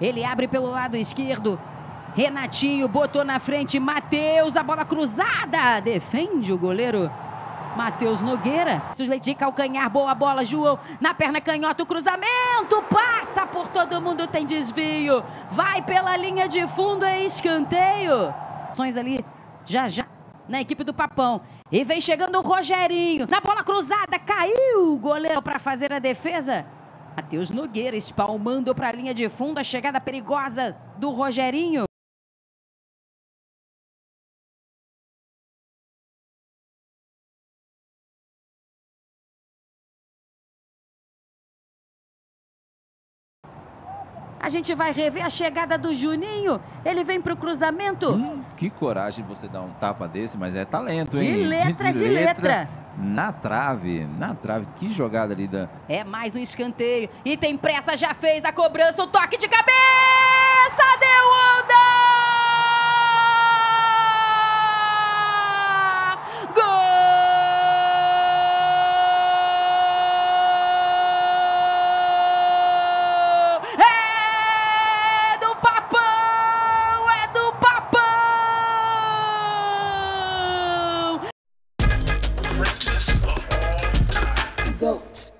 Ele abre pelo lado esquerdo. Renatinho botou na frente. Matheus, a bola cruzada. Defende o goleiro. Matheus Nogueira. Sujeito de calcanhar, boa bola, João. Na perna canhota, o cruzamento. Passa por todo mundo, tem desvio. Vai pela linha de fundo, é escanteio. Ações ali, já já, na equipe do Papão. E vem chegando o Rogerinho. Na bola cruzada, caiu o goleiro para fazer a defesa. Matheus Nogueira espalmando para a linha de fundo a chegada perigosa do Rogerinho. A gente vai rever a chegada do Juninho. Ele vem para o cruzamento. Hum, que coragem você dar um tapa desse, mas é talento, de hein? Letra, de, de letra, letra. Na trave, na trave. Que jogada ali da. É mais um escanteio. E tem pressa, já fez a cobrança, o toque de cabeça. Goat.